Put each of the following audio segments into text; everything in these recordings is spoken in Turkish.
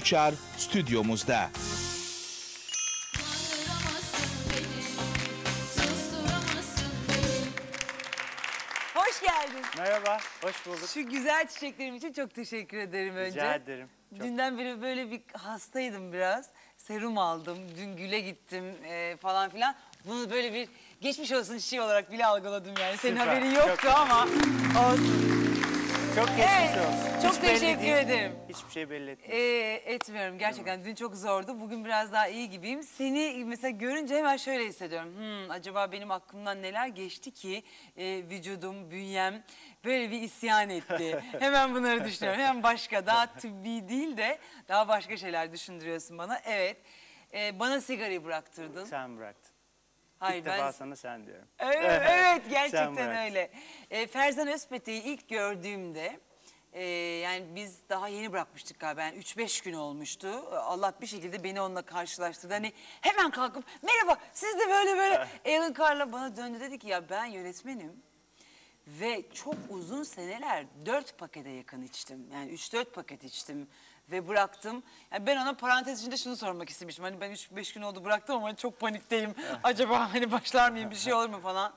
Uçar stüdyomuzda. Hoş geldin. Merhaba, hoş bulduk. Şu güzel çiçeklerim için çok teşekkür ederim önce. Rica ederim. Çok- Dünden beri böyle bir hastaydım biraz. Serum aldım. Dün güle gittim e, falan filan. Bunu böyle bir geçmiş olsun çiçeği olarak bile algıladım yani. Senin Süper, haberin çok yoktu ama olsun. Çok geçmiş Evet, olsun. çok Hiç belli teşekkür değil. ederim. Hiçbir şey belli etmiyor. E, etmiyorum gerçekten. Dün çok zordu. Bugün biraz daha iyi gibiyim. Seni mesela görünce hemen şöyle hissediyorum. Hmm, acaba benim aklımdan neler geçti ki e, vücudum, bünyem böyle bir isyan etti. hemen bunları düşünüyorum. Hemen başka daha tıbbi değil de daha başka şeyler düşündürüyorsun bana. Evet. E, bana sigarayı bıraktırdın. Sen bıraktın. Hayır İlk defa ben sana sen diyorum. Evet, evet gerçekten öyle. E, Ferzan Özpetek'i ilk gördüğümde e, yani biz daha yeni bırakmıştık galiba. Yani 3-5 gün olmuştu. Allah bir şekilde beni onunla karşılaştırdı. Hani hemen kalkıp merhaba siz de böyle böyle. Alan Carr'la bana döndü dedi ki ya ben yönetmenim. Ve çok uzun seneler 4 pakete yakın içtim. Yani 3-4 paket içtim ve bıraktım. Yani ben ona parantez içinde şunu sormak istemiştim. Hani ben 3-5 gün oldu bıraktım ama çok panikteyim. Acaba hani başlar mıyım bir şey olur mu falan.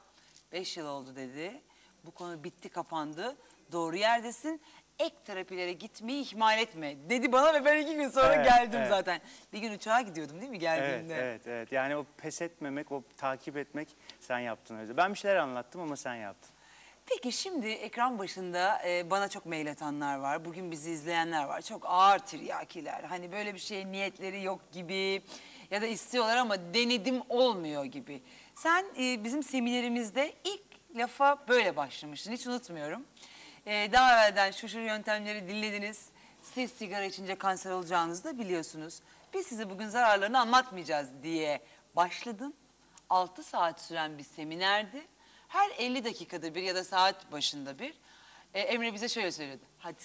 5 yıl oldu dedi. Bu konu bitti kapandı. Doğru yerdesin. Ek terapilere gitmeyi ihmal etme dedi bana ve ben iki gün sonra Evet, geldim evet. zaten. Bir gün uçağa gidiyordum değil mi Evet, geldiğimde? evet, evet. Yani o pes etmemek, o takip etmek sen yaptın öyle. Ben bir şeyler anlattım ama sen yaptın. Peki şimdi ekran başında e, bana çok mail atanlar var. Bugün bizi izleyenler var. Çok ağır tiryakiler. Hani böyle bir şeye niyetleri yok gibi ya da istiyorlar ama denedim olmuyor gibi. Sen e, bizim seminerimizde ilk lafa böyle başlamıştın. Hiç unutmuyorum. E, daha evvelden şu şu yöntemleri dinlediniz. Siz sigara içince kanser olacağınızı da biliyorsunuz. Biz size bugün zararlarını anlatmayacağız diye başladın. 6 saat süren bir seminerdi. Her 50 dakikada bir ya da saat başında bir e, Emre bize şöyle söylüyordu. Hadi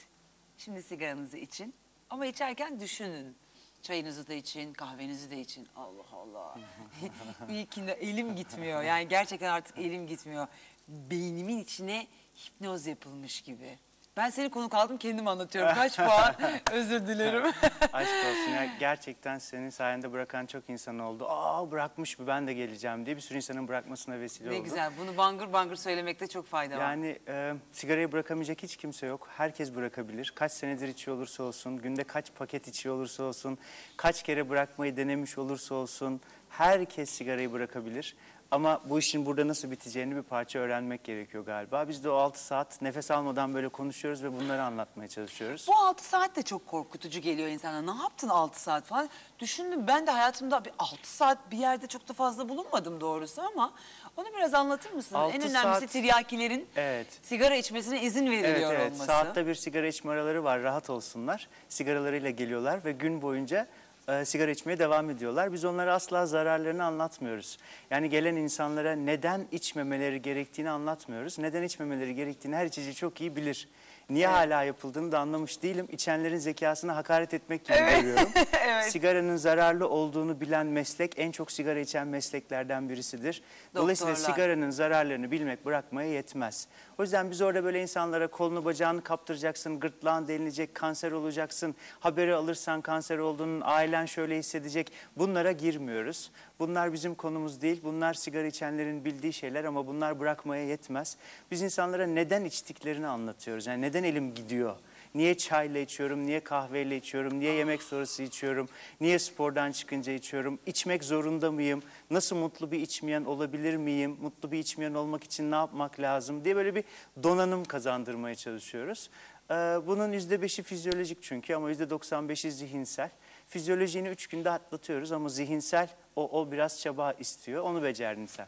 şimdi sigaranızı için ama içerken düşünün. Çayınızı da için, kahvenizi de için. Allah Allah. İlkinde elim gitmiyor. Yani gerçekten artık elim gitmiyor. Beynimin içine hipnoz yapılmış gibi. Ben seni konuk aldım kendim anlatıyorum. Kaç puan? Özür dilerim. Aşk olsun ya gerçekten senin sayende bırakan çok insan oldu. Aa bırakmış mı ben de geleceğim diye bir sürü insanın bırakmasına vesile ne oldu. güzel. Bunu bangır bangır söylemekte çok fayda var. Yani e, sigarayı bırakamayacak hiç kimse yok. Herkes bırakabilir. Kaç senedir içiyor olursa olsun, günde kaç paket içiyor olursa olsun, kaç kere bırakmayı denemiş olursa olsun herkes sigarayı bırakabilir. Ama bu işin burada nasıl biteceğini bir parça öğrenmek gerekiyor galiba. Biz de o 6 saat nefes almadan böyle konuşuyoruz ve bunları anlatmaya çalışıyoruz. Bu 6 saat de çok korkutucu geliyor insana. Ne yaptın 6 saat falan? Düşündüm ben de hayatımda bir 6 saat bir yerde çok da fazla bulunmadım doğrusu ama onu biraz anlatır mısın? Altı en önemlisi saat- tiryakilerin Evet. sigara içmesine izin Evet veriliyor evet. olması. Saatte bir sigara içme araları var. Rahat olsunlar. Sigaralarıyla geliyorlar ve gün boyunca e, sigara içmeye devam ediyorlar. Biz onlara asla zararlarını anlatmıyoruz. Yani gelen insanlara neden içmemeleri gerektiğini anlatmıyoruz. Neden içmemeleri gerektiğini her içici çok iyi bilir. Niye hala yapıldığını da anlamış değilim. İçenlerin zekasına hakaret etmek gibi görüyorum. Evet. Sigaranın zararlı olduğunu bilen meslek en çok sigara içen mesleklerden birisidir. Dolayısıyla Doktorlar. sigaranın zararlarını bilmek bırakmaya yetmez. O yüzden biz orada böyle insanlara kolunu bacağını kaptıracaksın, gırtlağın delilecek, kanser olacaksın, haberi alırsan kanser olduğunun ailen şöyle hissedecek. Bunlara girmiyoruz. Bunlar bizim konumuz değil. Bunlar sigara içenlerin bildiği şeyler ama bunlar bırakmaya yetmez. Biz insanlara neden içtiklerini anlatıyoruz. Yani neden elim gidiyor? Niye çayla içiyorum, niye kahveyle içiyorum, niye yemek sonrası içiyorum, niye spordan çıkınca içiyorum, içmek zorunda mıyım, nasıl mutlu bir içmeyen olabilir miyim, mutlu bir içmeyen olmak için ne yapmak lazım diye böyle bir donanım kazandırmaya çalışıyoruz. Ee, bunun yüzde beşi fizyolojik çünkü ama yüzde doksan beşi zihinsel. Fizyolojini üç günde atlatıyoruz ama zihinsel o, o biraz çaba istiyor, onu becerdin sen.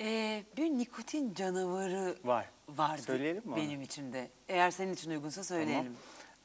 Ee, bir nikotin canavarı Var. vardı Söyleyelim mi onu? benim içimde. Eğer senin için uygunsa söyleyelim.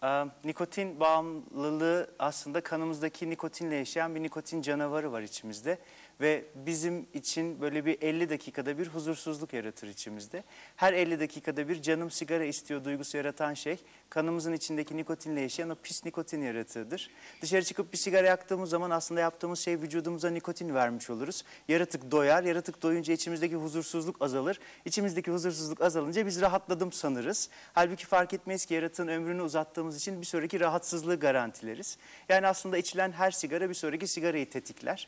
Ee, nikotin bağımlılığı aslında kanımızdaki nikotinle yaşayan bir nikotin canavarı var içimizde. Ve bizim için böyle bir 50 dakikada bir huzursuzluk yaratır içimizde. Her 50 dakikada bir canım sigara istiyor duygusu yaratan şey kanımızın içindeki nikotinle yaşayan o pis nikotin yaratığıdır. Dışarı çıkıp bir sigara yaktığımız zaman aslında yaptığımız şey vücudumuza nikotin vermiş oluruz. Yaratık doyar, yaratık doyunca içimizdeki huzursuzluk azalır. İçimizdeki huzursuzluk azalınca biz rahatladım sanırız. Halbuki fark etmeyiz ki yaratığın ömrünü uzattığımız için bir sonraki rahatsızlığı garantileriz. Yani aslında içilen her sigara bir sonraki sigarayı tetikler.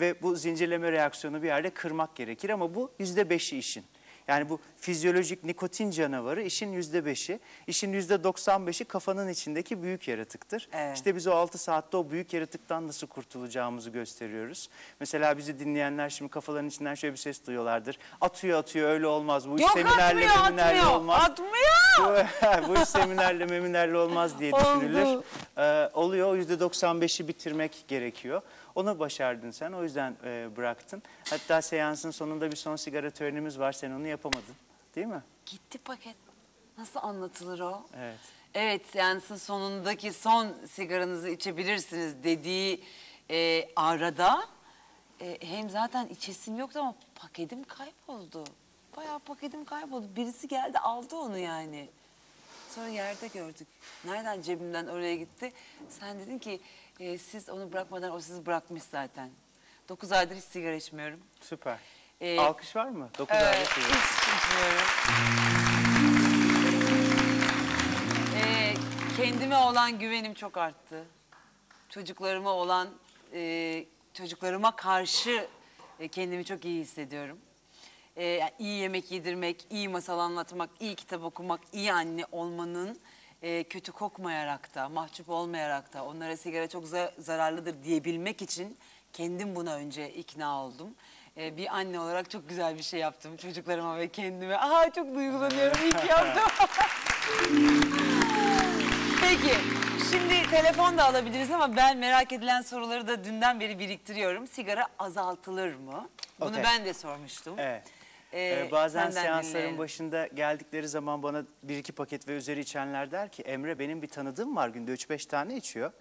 Ve bu zincirleme reaksiyonu bir yerde kırmak gerekir ama bu yüzde beşi işin. Yani bu fizyolojik nikotin canavarı işin yüzde beşi. İşin yüzde doksan beşi kafanın içindeki büyük yaratıktır. Evet. İşte biz o 6 saatte o büyük yaratıktan nasıl kurtulacağımızı gösteriyoruz. Mesela bizi dinleyenler şimdi kafalarının içinden şöyle bir ses duyuyorlardır. Atıyor atıyor öyle olmaz. Bu iş Yok seminerle atmıyor meminerle atmıyor. olmaz. Atmıyor. Bu, bu iş seminerle meminerle olmaz diye Oldu. düşünülür. Ee, oluyor o yüzde 95'i bitirmek gerekiyor. Onu başardın sen o yüzden e, bıraktın. Hatta seansın sonunda bir son sigara törenimiz var sen onu yapamadın değil mi? Gitti paket. Nasıl anlatılır o? Evet. Evet seansın sonundaki son sigaranızı içebilirsiniz dediği e, arada e, hem zaten içesim yoktu ama paketim kayboldu. Bayağı paketim kayboldu. Birisi geldi aldı onu yani. Sonra yerde gördük. Nereden cebimden oraya gitti? Sen dedin ki e, siz onu bırakmadan o sizi bırakmış zaten. Dokuz aydır hiç sigara içmiyorum. Süper. Ee, Alkış var mı? 9 Evet, ayda sigara. hiç içmiyorum. Ee, kendime olan güvenim çok arttı. Çocuklarıma olan, e, çocuklarıma karşı e, kendimi çok iyi hissediyorum. Ee, yani iyi yemek yedirmek, iyi masal anlatmak, iyi kitap okumak, iyi anne olmanın e, kötü kokmayarak da, mahcup olmayarak da onlara sigara çok za- zararlıdır diyebilmek için kendim buna önce ikna oldum. Ee, bir anne olarak çok güzel bir şey yaptım çocuklarıma ve kendime. Aa çok duygulanıyorum, iyi ki yaptım. Peki, şimdi telefon da alabiliriz ama ben merak edilen soruları da dünden beri biriktiriyorum. Sigara azaltılır mı? Bunu Okey. ben de sormuştum. Evet. Ee, Ee, bazen senden seansların dinleyelim. başında geldikleri zaman bana bir iki paket ve üzeri içenler der ki Emre benim bir tanıdığım var günde 3-5 tane içiyor.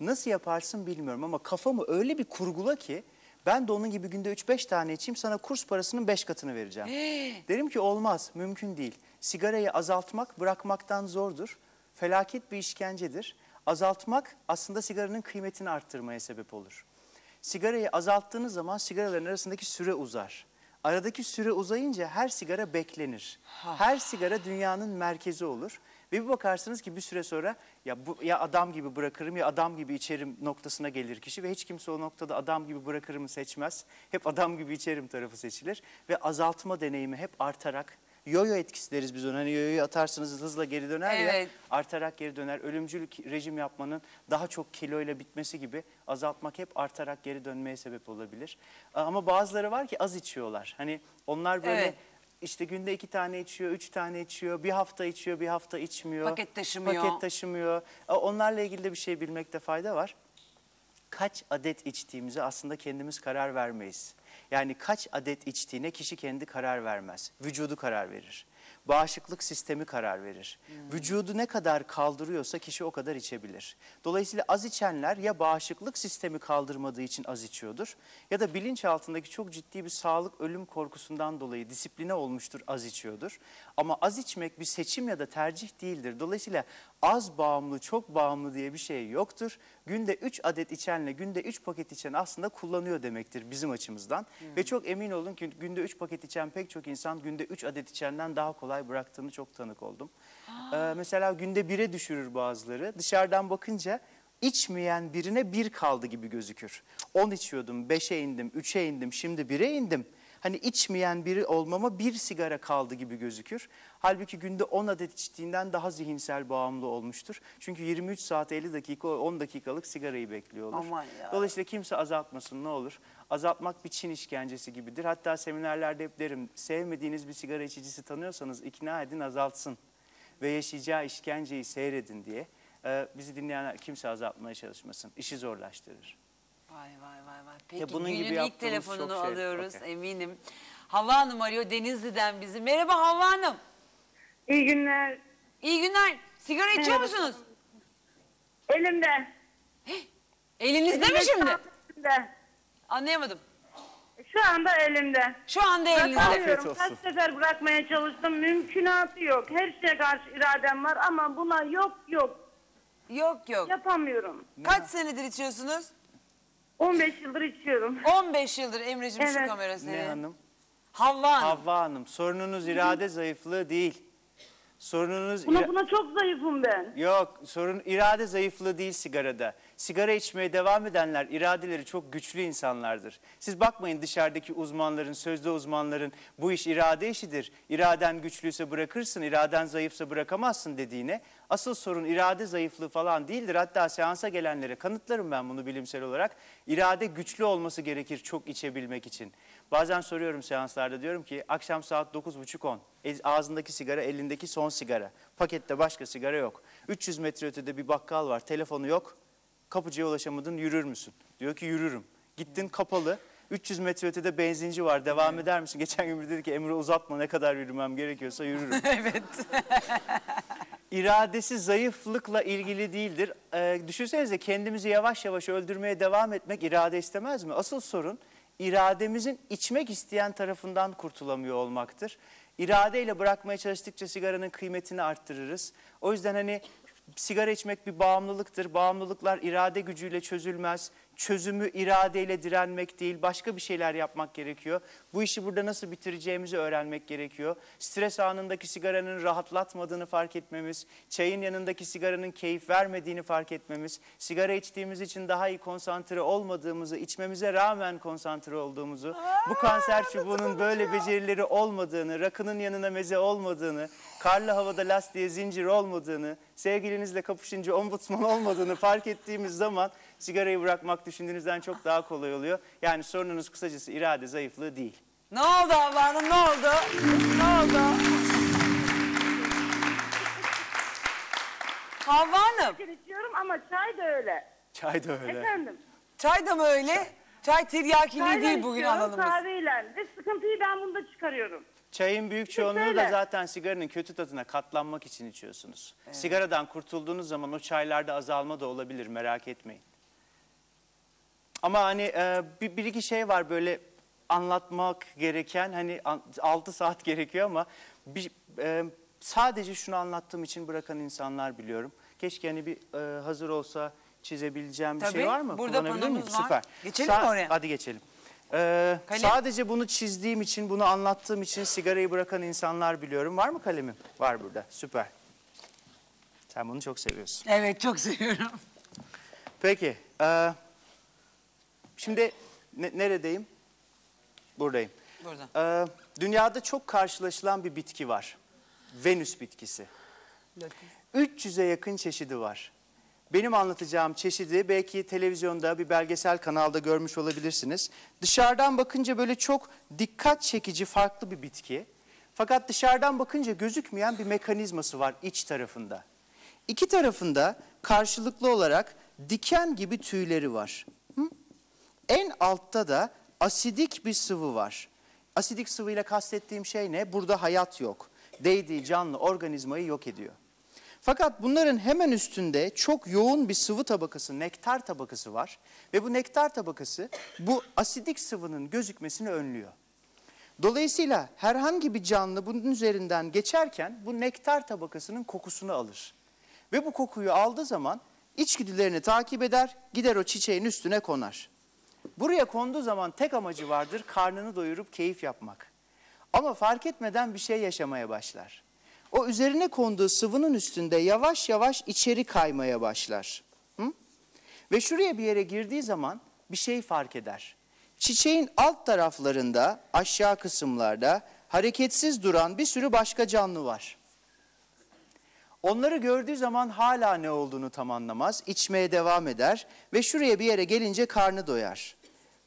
Nasıl yaparsın bilmiyorum ama kafamı öyle bir kurgula ki ben de onun gibi günde 3-5 tane içeyim sana kurs parasının 5 katını vereceğim. Derim ki olmaz mümkün değil. Sigarayı azaltmak bırakmaktan zordur. Felaket bir işkencedir. Azaltmak aslında sigaranın kıymetini arttırmaya sebep olur. Sigarayı azalttığınız zaman sigaraların arasındaki süre uzar. Aradaki süre uzayınca her sigara beklenir. Her sigara dünyanın merkezi olur. Ve bir bakarsınız ki bir süre sonra ya bu ya adam gibi bırakırım ya adam gibi içerim noktasına gelir kişi ve hiç kimse o noktada adam gibi bırakırımı seçmez. Hep adam gibi içerim tarafı seçilir ve azaltma deneyimi hep artarak Yoyo etkisi deriz biz ona. Hani yoyoyu atarsınız hızla geri döner ya Evet. artarak geri döner. Ölümcül rejim yapmanın daha çok kiloyla bitmesi gibi azaltmak hep artarak geri dönmeye sebep olabilir. Ama bazıları var ki az içiyorlar. Hani onlar böyle Evet. işte günde iki tane içiyor, üç tane içiyor, bir hafta içiyor, bir hafta içmiyor. Paket taşımıyor. Paket taşımıyor. Onlarla ilgili de bir şey bilmekte fayda var kaç adet içtiğimize aslında kendimiz karar vermeyiz. Yani kaç adet içtiğine kişi kendi karar vermez. Vücudu karar verir. Bağışıklık sistemi karar verir. Vücudu ne kadar kaldırıyorsa kişi o kadar içebilir. Dolayısıyla az içenler ya bağışıklık sistemi kaldırmadığı için az içiyordur ya da bilinç altındaki çok ciddi bir sağlık ölüm korkusundan dolayı disipline olmuştur az içiyordur. Ama az içmek bir seçim ya da tercih değildir. Dolayısıyla az bağımlı, çok bağımlı diye bir şey yoktur. Günde 3 adet içenle günde 3 paket içen aslında kullanıyor demektir bizim açımızdan. Ve çok emin olun ki günde 3 paket içen pek çok insan günde 3 adet içenden daha kolay bıraktığını çok tanık oldum. Ee, mesela günde 1'e düşürür bazıları. Dışarıdan bakınca içmeyen birine bir kaldı gibi gözükür. 10 içiyordum, 5'e indim, 3'e indim, şimdi 1'e indim. Hani içmeyen biri olmama bir sigara kaldı gibi gözükür. Halbuki günde 10 adet içtiğinden daha zihinsel bağımlı olmuştur. Çünkü 23 saat 50 dakika 10 dakikalık sigarayı bekliyor olur. Aman ya. Dolayısıyla kimse azaltmasın ne olur. Azaltmak bir Çin işkencesi gibidir. Hatta seminerlerde hep derim sevmediğiniz bir sigara içicisi tanıyorsanız ikna edin azaltsın. Ve yaşayacağı işkenceyi seyredin diye. Ee, bizi dinleyenler kimse azaltmaya çalışmasın. İşi zorlaştırır. Vay vay vay vay. Peki bunun gibi günün ilk yaptığımız telefonunu şey. alıyoruz Okey. eminim. Havva Hanım arıyor Denizli'den bizi. Merhaba Havva Hanım. İyi günler. İyi günler. Sigara içiyor Merhaba. musunuz? Elimde. Elinizde mi Elimde, şimdi? şu an elimde. Anlayamadım. Şu anda elimde. Şu anda elinizde. Bırakamıyorum. olsun. Kaç sefer bırakmaya çalıştım. Mümkünatı yok. Her şeye karşı iradem var ama buna yok yok. Yok yok. Yapamıyorum. Kaç senedir içiyorsunuz? 15 yıldır içiyorum. 15 yıldır Emre'cim şu Evet. kamera Ne senin. hanım? Havva Hanım. Havva Hanım sorununuz irade zayıflığı değil. Sorununuz Buna, buna çok zayıfım ben. Yok sorun irade zayıflığı değil sigarada. Sigara içmeye devam edenler iradeleri çok güçlü insanlardır. Siz bakmayın dışarıdaki uzmanların, sözde uzmanların bu iş irade işidir. İraden güçlüyse bırakırsın, iraden zayıfsa bırakamazsın dediğine. Asıl sorun irade zayıflığı falan değildir. Hatta seansa gelenlere kanıtlarım ben bunu bilimsel olarak. İrade güçlü olması gerekir çok içebilmek için. Bazen soruyorum seanslarda diyorum ki akşam saat 9.30-10. E, Ağzındaki sigara, elindeki son sigara. Pakette başka sigara yok. 300 metre ötede bir bakkal var, telefonu yok. Kapıcıya ulaşamadın, yürür müsün? Diyor ki yürürüm. Gittin kapalı. 300 metre ötede benzinci var. Devam eder misin? Geçen gün dedi ki Emre uzatma ne kadar yürümem gerekiyorsa yürürüm. evet. İradesi zayıflıkla ilgili değildir. Ee, düşünsenize kendimizi yavaş yavaş öldürmeye devam etmek irade istemez mi? Asıl sorun irademizin içmek isteyen tarafından kurtulamıyor olmaktır. İradeyle bırakmaya çalıştıkça sigaranın kıymetini arttırırız. O yüzden hani sigara içmek bir bağımlılıktır. Bağımlılıklar irade gücüyle çözülmez. Çözümü iradeyle direnmek değil, başka bir şeyler yapmak gerekiyor. Bu işi burada nasıl bitireceğimizi öğrenmek gerekiyor. Stres anındaki sigaranın rahatlatmadığını fark etmemiz, çayın yanındaki sigaranın keyif vermediğini fark etmemiz, sigara içtiğimiz için daha iyi konsantre olmadığımızı, içmemize rağmen konsantre olduğumuzu, bu kanser çubuğunun böyle becerileri olmadığını, rakının yanına meze olmadığını, karlı havada lastiğe zincir olmadığını, sevgilinizle kapışınca ombudsman olmadığını fark ettiğimiz zaman sigarayı bırakmak düşündüğünüzden çok daha kolay oluyor. Yani sorununuz kısacası irade zayıflığı değil. Ne oldu Havva Hanım ne oldu? Ne oldu? Havva Hanım Ben içiyorum ama çay da öyle. Çay da öyle. Efendim. çay da mı öyle? Çay tiryakili değil bugün içiyorum, alanımız. kahveyle. Ve sıkıntıyı ben bunda çıkarıyorum. Çayın büyük çoğunluğu da zaten sigaranın kötü tadına katlanmak için içiyorsunuz. Sigaradan kurtulduğunuz zaman o çaylarda azalma da olabilir merak etmeyin. Ama hani e, bir, bir iki şey var böyle anlatmak gereken hani 6 saat gerekiyor ama bir, e, sadece şunu anlattığım için bırakan insanlar biliyorum. Keşke hani bir e, hazır olsa çizebileceğim bir Tabii, şey var mı? burada Kullanabilir miyim? var. Süper. Geçelim mi oraya? Hadi geçelim. Ee, Kalem. sadece bunu çizdiğim için, bunu anlattığım için sigarayı bırakan insanlar biliyorum. Var mı kalemim? Var burada. Süper. Sen bunu çok seviyorsun. Evet çok seviyorum. Peki. ee, şimdi ne- neredeyim? Buradayım. Burada. Ee, dünyada çok karşılaşılan bir bitki var. Venüs bitkisi. 300'e yakın çeşidi var. Benim anlatacağım çeşidi belki televizyonda bir belgesel kanalda görmüş olabilirsiniz. Dışarıdan bakınca böyle çok dikkat çekici farklı bir bitki. Fakat dışarıdan bakınca gözükmeyen bir mekanizması var iç tarafında. İki tarafında karşılıklı olarak diken gibi tüyleri var. Hı? En altta da asidik bir sıvı var. Asidik sıvıyla kastettiğim şey ne? Burada hayat yok. Değdiği canlı organizmayı yok ediyor. Fakat bunların hemen üstünde çok yoğun bir sıvı tabakası, nektar tabakası var. Ve bu nektar tabakası bu asidik sıvının gözükmesini önlüyor. Dolayısıyla herhangi bir canlı bunun üzerinden geçerken bu nektar tabakasının kokusunu alır. Ve bu kokuyu aldığı zaman içgüdülerini takip eder, gider o çiçeğin üstüne konar. Buraya konduğu zaman tek amacı vardır, karnını doyurup keyif yapmak. Ama fark etmeden bir şey yaşamaya başlar. O üzerine konduğu sıvının üstünde yavaş yavaş içeri kaymaya başlar. Hı? Ve şuraya bir yere girdiği zaman bir şey fark eder. Çiçeğin alt taraflarında, aşağı kısımlarda hareketsiz duran bir sürü başka canlı var. Onları gördüğü zaman hala ne olduğunu tam anlamaz, içmeye devam eder ve şuraya bir yere gelince karnı doyar.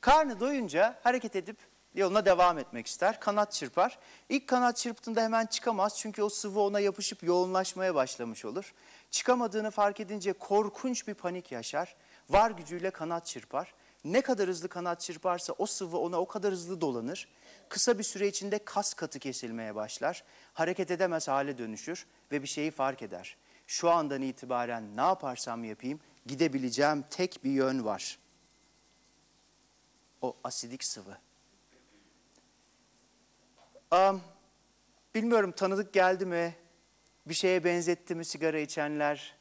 Karnı doyunca hareket edip yoluna devam etmek ister, kanat çırpar. İlk kanat çırptığında hemen çıkamaz çünkü o sıvı ona yapışıp yoğunlaşmaya başlamış olur. Çıkamadığını fark edince korkunç bir panik yaşar, var gücüyle kanat çırpar. Ne kadar hızlı kanat çırparsa o sıvı ona o kadar hızlı dolanır. Kısa bir süre içinde kas katı kesilmeye başlar. Hareket edemez hale dönüşür ve bir şeyi fark eder. Şu andan itibaren ne yaparsam yapayım gidebileceğim tek bir yön var. O asidik sıvı. Am, bilmiyorum tanıdık geldi mi? Bir şeye benzetti mi sigara içenler?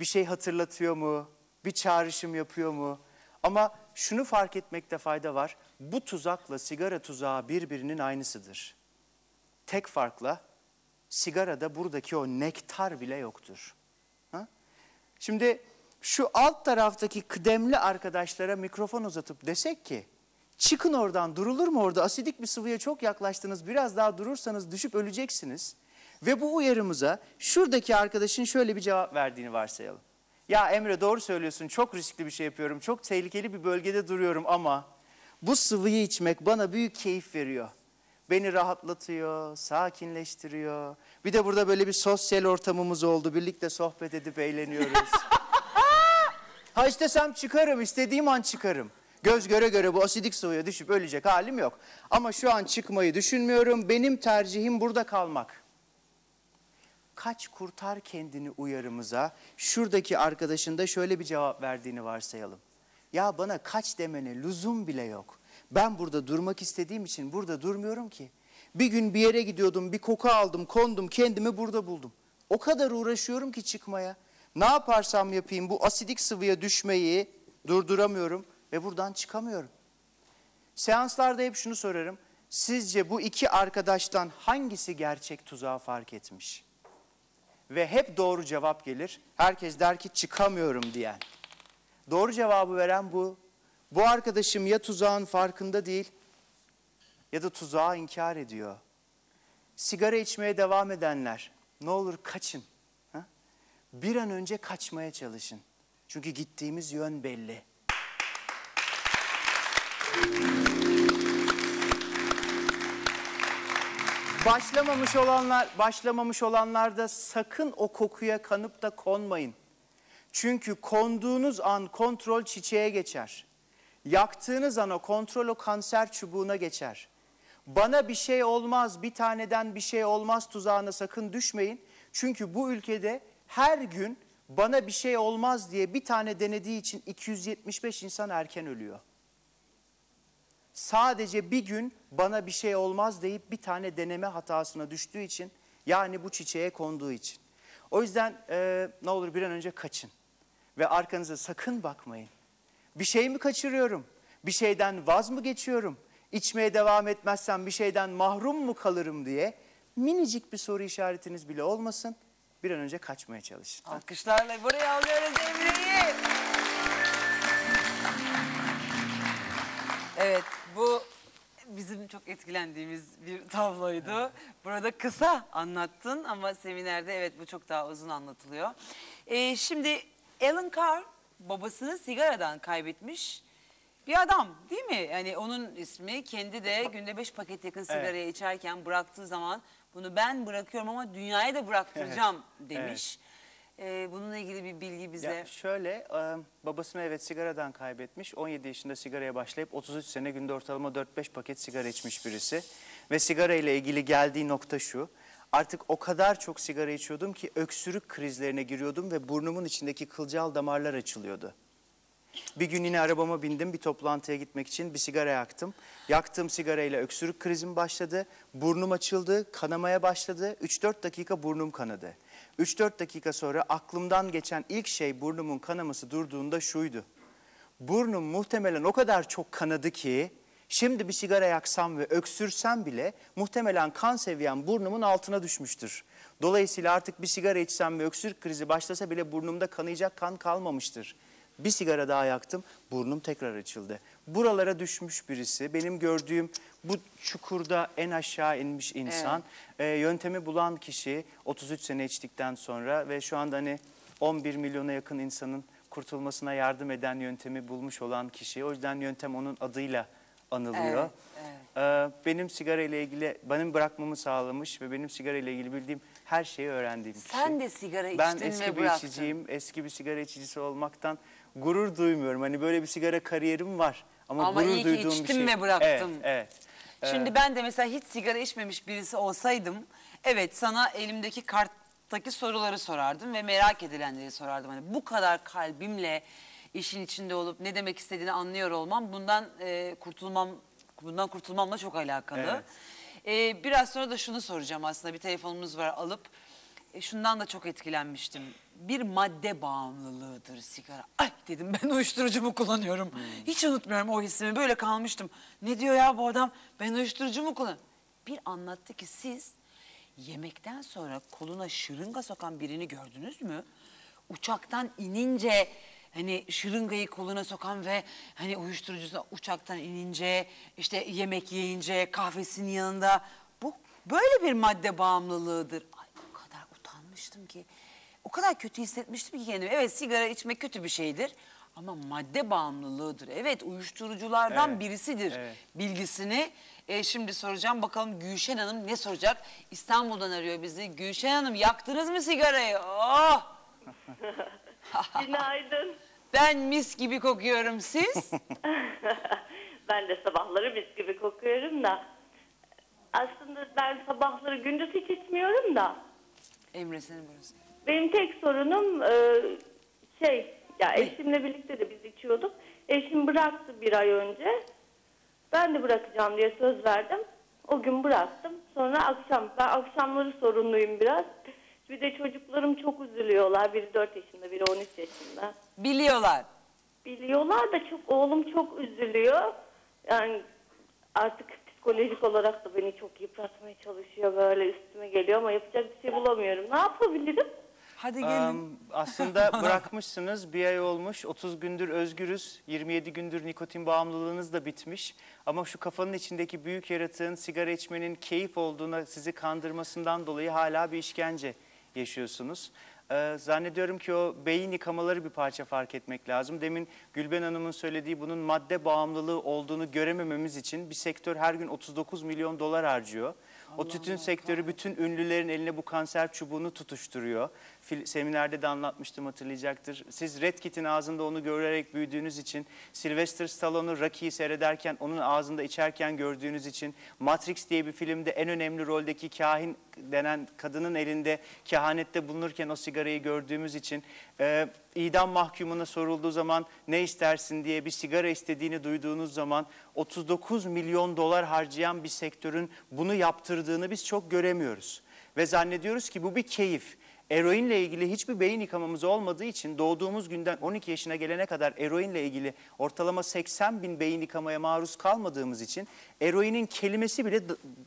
Bir şey hatırlatıyor mu? Bir çağrışım yapıyor mu? Ama şunu fark etmekte fayda var. Bu tuzakla sigara tuzağı birbirinin aynısıdır. Tek farkla sigarada buradaki o nektar bile yoktur. Ha? Şimdi şu alt taraftaki kıdemli arkadaşlara mikrofon uzatıp desek ki çıkın oradan durulur mu orada asidik bir sıvıya çok yaklaştınız biraz daha durursanız düşüp öleceksiniz. Ve bu uyarımıza şuradaki arkadaşın şöyle bir cevap verdiğini varsayalım. Ya Emre doğru söylüyorsun çok riskli bir şey yapıyorum çok tehlikeli bir bölgede duruyorum ama bu sıvıyı içmek bana büyük keyif veriyor. Beni rahatlatıyor, sakinleştiriyor. Bir de burada böyle bir sosyal ortamımız oldu. Birlikte sohbet edip eğleniyoruz. ha istesem çıkarım, istediğim an çıkarım. Göz göre göre bu asidik sıvıya düşüp ölecek halim yok. Ama şu an çıkmayı düşünmüyorum. Benim tercihim burada kalmak. Kaç kurtar kendini uyarımıza şuradaki arkadaşın da şöyle bir cevap verdiğini varsayalım. Ya bana kaç demene lüzum bile yok. Ben burada durmak istediğim için burada durmuyorum ki. Bir gün bir yere gidiyordum, bir koku aldım, kondum, kendimi burada buldum. O kadar uğraşıyorum ki çıkmaya. Ne yaparsam yapayım bu asidik sıvıya düşmeyi durduramıyorum ve buradan çıkamıyorum. Seanslarda hep şunu sorarım. Sizce bu iki arkadaştan hangisi gerçek tuzağı fark etmiş? Ve hep doğru cevap gelir. Herkes der ki çıkamıyorum diyen. Doğru cevabı veren bu. Bu arkadaşım ya tuzağın farkında değil ya da tuzağı inkar ediyor. Sigara içmeye devam edenler ne olur kaçın. Bir an önce kaçmaya çalışın. Çünkü gittiğimiz yön belli. Başlamamış olanlar, başlamamış olanlar da sakın o kokuya kanıp da konmayın. Çünkü konduğunuz an kontrol çiçeğe geçer. Yaktığınız an o kontrol o kanser çubuğuna geçer. Bana bir şey olmaz, bir taneden bir şey olmaz tuzağına sakın düşmeyin. Çünkü bu ülkede her gün bana bir şey olmaz diye bir tane denediği için 275 insan erken ölüyor. Sadece bir gün bana bir şey olmaz deyip bir tane deneme hatasına düştüğü için yani bu çiçeğe konduğu için. O yüzden e, ne olur bir an önce kaçın ve arkanıza sakın bakmayın. Bir şey mi kaçırıyorum? Bir şeyden vaz mı geçiyorum? İçmeye devam etmezsem bir şeyden mahrum mu kalırım diye minicik bir soru işaretiniz bile olmasın. Bir an önce kaçmaya çalışın. Alkışlarla buraya alıyoruz Emre'yi. Evet bu bizim çok etkilendiğimiz bir tabloydu. Burada kısa anlattın ama seminerde evet bu çok daha uzun anlatılıyor. Ee, şimdi Alan Carr babasını sigaradan kaybetmiş bir adam değil mi? Yani onun ismi kendi de günde beş paket yakın sigarayı içerken bıraktığı zaman bunu ben bırakıyorum ama dünyaya da bıraktıracağım demiş. Ee, bununla ilgili bir bilgi bize. Ya şöyle e, babasını evet sigaradan kaybetmiş. 17 yaşında sigaraya başlayıp 33 sene günde ortalama 4-5 paket sigara içmiş birisi. Ve sigara ile ilgili geldiği nokta şu. Artık o kadar çok sigara içiyordum ki öksürük krizlerine giriyordum ve burnumun içindeki kılcal damarlar açılıyordu. Bir gün yine arabama bindim bir toplantıya gitmek için bir sigara yaktım. Yaktığım sigarayla öksürük krizim başladı. Burnum açıldı, kanamaya başladı. 3-4 dakika burnum kanadı. 3-4 dakika sonra aklımdan geçen ilk şey burnumun kanaması durduğunda şuydu. Burnum muhtemelen o kadar çok kanadı ki şimdi bir sigara yaksam ve öksürsem bile muhtemelen kan seviyem burnumun altına düşmüştür. Dolayısıyla artık bir sigara içsem ve öksürük krizi başlasa bile burnumda kanayacak kan kalmamıştır. Bir sigara daha yaktım, burnum tekrar açıldı. Buralara düşmüş birisi, benim gördüğüm bu çukurda en aşağı inmiş insan, e, yöntemi bulan kişi 33 sene içtikten sonra ve şu anda hani 11 milyona yakın insanın kurtulmasına yardım eden yöntemi bulmuş olan kişi. O yüzden yöntem onun adıyla anılıyor. Evet, Ee, benim sigara ile ilgili, benim bırakmamı sağlamış ve benim sigara ile ilgili bildiğim her şeyi öğrendiğim kişi. Sen de sigara Ben içtin eski ve bir bıraktın. içiciyim, eski bir sigara içicisi olmaktan gurur duymuyorum. Hani böyle bir sigara kariyerim var ama, Ama gurur iyi ki duyduğum bir içtim şey. ve bıraktım. Evet, evet. Şimdi ben de mesela hiç sigara içmemiş birisi olsaydım evet sana elimdeki karttaki soruları sorardım ve merak edilenleri sorardım. Hani bu kadar kalbimle işin içinde olup ne demek istediğini anlıyor olmam bundan e, kurtulmam bundan kurtulmamla çok alakalı. E, biraz sonra da şunu soracağım aslında bir telefonumuz var alıp e, şundan da çok etkilenmiştim. Bir madde bağımlılığıdır sigara. Ay dedim ben uyuşturucu mu kullanıyorum? Hiç unutmuyorum o hissimi böyle kalmıştım. Ne diyor ya bu adam ben uyuşturucu mu kullanıyorum? Bir anlattı ki siz yemekten sonra koluna şırınga sokan birini gördünüz mü? Uçaktan inince hani şırıngayı koluna sokan ve hani uyuşturucusu uçaktan inince işte yemek yiyince kahvesinin yanında bu böyle bir madde bağımlılığıdır. Ay o kadar utanmıştım ki. O kadar kötü hissetmiştim ki kendimi. Evet sigara içmek kötü bir şeydir. Ama madde bağımlılığıdır. Evet uyuşturuculardan Evet, birisidir evet. bilgisini. E, şimdi soracağım bakalım Gülşen Hanım ne soracak? İstanbul'dan arıyor bizi. Gülşen Hanım yaktınız mı sigarayı? Oh! Günaydın. Ben mis gibi kokuyorum siz. ben de sabahları mis gibi kokuyorum da. Aslında ben sabahları gündüz hiç içmiyorum da. Emre senin burası. Benim tek sorunum e, şey, ya eşimle birlikte de biz içiyorduk. Eşim bıraktı bir ay önce. Ben de bırakacağım diye söz verdim. O gün bıraktım. Sonra akşam, ben akşamları sorunluyum biraz. Bir de çocuklarım çok üzülüyorlar. Biri 4 yaşında, biri 13 yaşında. Biliyorlar. Biliyorlar da çok oğlum çok üzülüyor. Yani artık psikolojik olarak da beni çok yıpratmaya çalışıyor böyle üstüme geliyor ama yapacak bir şey bulamıyorum. Ne yapabilirim? Hadi gelin. Am, aslında bırakmışsınız bir ay olmuş 30 gündür özgürüz 27 gündür nikotin bağımlılığınız da bitmiş ama şu kafanın içindeki büyük yaratığın sigara içmenin keyif olduğuna sizi kandırmasından dolayı hala bir işkence yaşıyorsunuz. Ee, zannediyorum ki o beyin yıkamaları bir parça fark etmek lazım. Demin Gülben Hanım'ın söylediği bunun madde bağımlılığı olduğunu göremememiz için bir sektör her gün 39 milyon dolar harcıyor. O tütün sektörü bütün ünlülerin eline bu kanser çubuğunu tutuşturuyor. Seminerde de anlatmıştım hatırlayacaktır. Siz Red Kit'in ağzında onu görerek büyüdüğünüz için, Sylvester Stallone'u Rocky'yi seyrederken onun ağzında içerken gördüğünüz için, Matrix diye bir filmde en önemli roldeki kahin denen kadının elinde kehanette bulunurken o sigarayı gördüğümüz için, e, idam mahkumuna sorulduğu zaman ne istersin diye bir sigara istediğini duyduğunuz zaman 39 milyon dolar harcayan bir sektörün bunu yaptırdığını biz çok göremiyoruz. Ve zannediyoruz ki bu bir keyif. Eroinle ilgili hiçbir beyin yıkamamız olmadığı için doğduğumuz günden 12 yaşına gelene kadar eroinle ilgili ortalama 80 bin beyin yıkamaya maruz kalmadığımız için eroinin kelimesi bile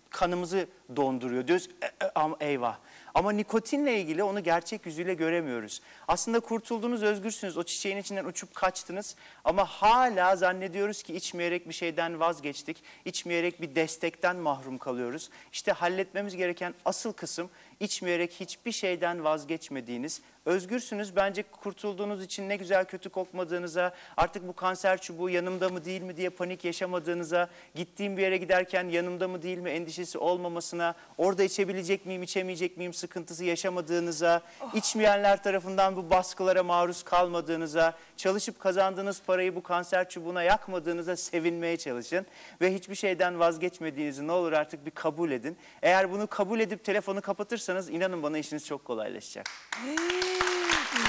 kanımızı donduruyor. Diyoruz "E, e, am- eyvah. Ama nikotinle ilgili onu gerçek yüzüyle göremiyoruz. Aslında kurtuldunuz, özgürsünüz. O çiçeğin içinden uçup kaçtınız. Ama hala zannediyoruz ki içmeyerek bir şeyden vazgeçtik. İçmeyerek bir destekten mahrum kalıyoruz. İşte halletmemiz gereken asıl kısım içmeyerek hiçbir şeyden vazgeçmediğiniz, özgürsünüz. Bence kurtulduğunuz için ne güzel kötü kokmadığınıza, artık bu kanser çubuğu yanımda mı değil mi diye panik yaşamadığınıza, gittiğim bir yere giderken yanımda mı değil mi endişesi olmamasına, orada içebilecek miyim, içemeyecek miyim sıkıntısı yaşamadığınıza, içmeyenler tarafından bu baskılara maruz kalmadığınıza, çalışıp kazandığınız parayı bu kanser çubuğuna yakmadığınıza sevinmeye çalışın. Ve hiçbir şeyden vazgeçmediğinizi ne olur artık bir kabul edin. Eğer bunu kabul edip telefonu kapatırsanız inanın bana işiniz çok kolaylaşacak.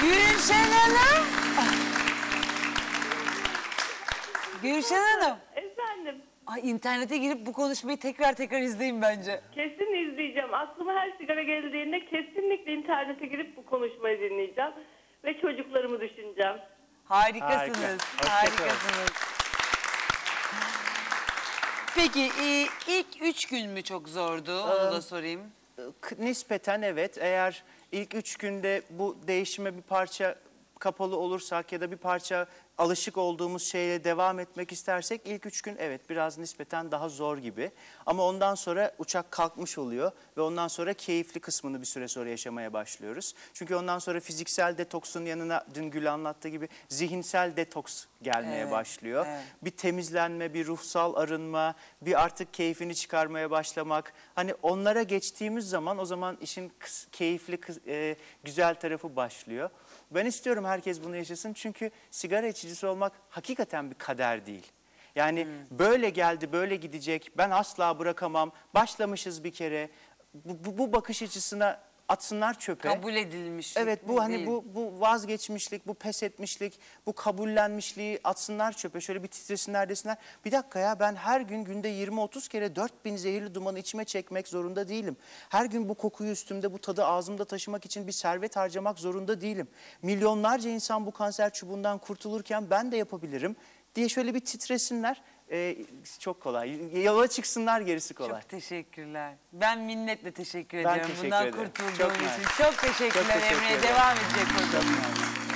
Gülşen Hanım. Gülşen Hanım. Ay internete girip bu konuşmayı tekrar tekrar izleyin bence. kesin izleyeceğim. Aklıma her sigara geldiğinde kesinlikle internete girip bu konuşmayı dinleyeceğim. Ve çocuklarımı düşüneceğim. Harikasınız. Harika. Harikasınız. Peki e, ilk üç gün mü çok zordu? Onu da sorayım. Nispeten evet. Eğer ilk üç günde bu değişime bir parça kapalı olursak ya da bir parça alışık olduğumuz şeyle devam etmek istersek ilk üç gün evet biraz nispeten daha zor gibi. Ama ondan sonra uçak kalkmış oluyor ve ondan sonra keyifli kısmını bir süre sonra yaşamaya başlıyoruz. Çünkü ondan sonra fiziksel detoksun yanına dün Gül anlattığı gibi zihinsel detoks gelmeye Evet, başlıyor. evet. Bir temizlenme, bir ruhsal arınma, bir artık keyfini çıkarmaya başlamak. Hani onlara geçtiğimiz zaman o zaman işin keyifli, e, güzel tarafı başlıyor. Ben istiyorum herkes bunu yaşasın çünkü sigara içicisi olmak hakikaten bir kader değil. Yani böyle geldi, böyle gidecek, ben asla bırakamam, başlamışız bir kere. Bu, bu, bu bakış açısına atsınlar çöpe. Kabul edilmiş. Evet bu hani değil. bu bu vazgeçmişlik, bu pes etmişlik, bu kabullenmişliği atsınlar çöpe. Şöyle bir titresinler desinler. Bir dakika ya ben her gün günde 20-30 kere 4000 zehirli dumanı içime çekmek zorunda değilim. Her gün bu kokuyu üstümde, bu tadı ağzımda taşımak için bir servet harcamak zorunda değilim. Milyonlarca insan bu kanser çubuğundan kurtulurken ben de yapabilirim diye şöyle bir titresinler. E, çok kolay. Yola çıksınlar gerisi kolay. Çok teşekkürler. Ben minnetle teşekkür Ben ediyorum teşekkür bundan ederim. kurtulduğum Çok için. Çok teşekkürler Çok teşekkür Emre'ye. Devam edecek mersi.